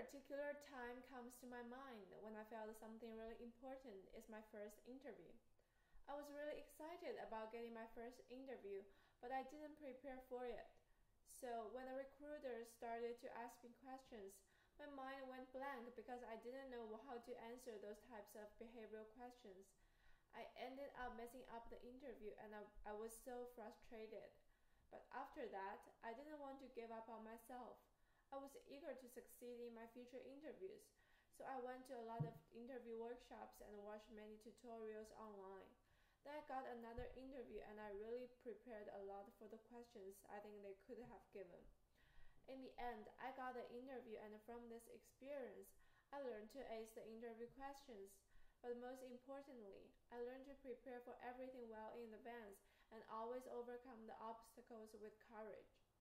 particular time comes to my mind when I felt something really important is my first interview. I was really excited about getting my first interview, but I didn't prepare for it. So when the recruiter started to ask me questions, my mind went blank because I didn't know how to answer those types of behavioral questions. I ended up messing up the interview and I, I was so frustrated. But after that, I didn't want to give up on myself. I was eager to succeed in my future interviews, so I went to a lot of interview workshops and watched many tutorials online. Then I got another interview and I really prepared a lot for the questions I think they could have given. In the end, I got the interview, and from this experience, I learned to ace the interview questions. But most importantly, I learned to prepare for everything well in advance and always overcome the obstacles with courage.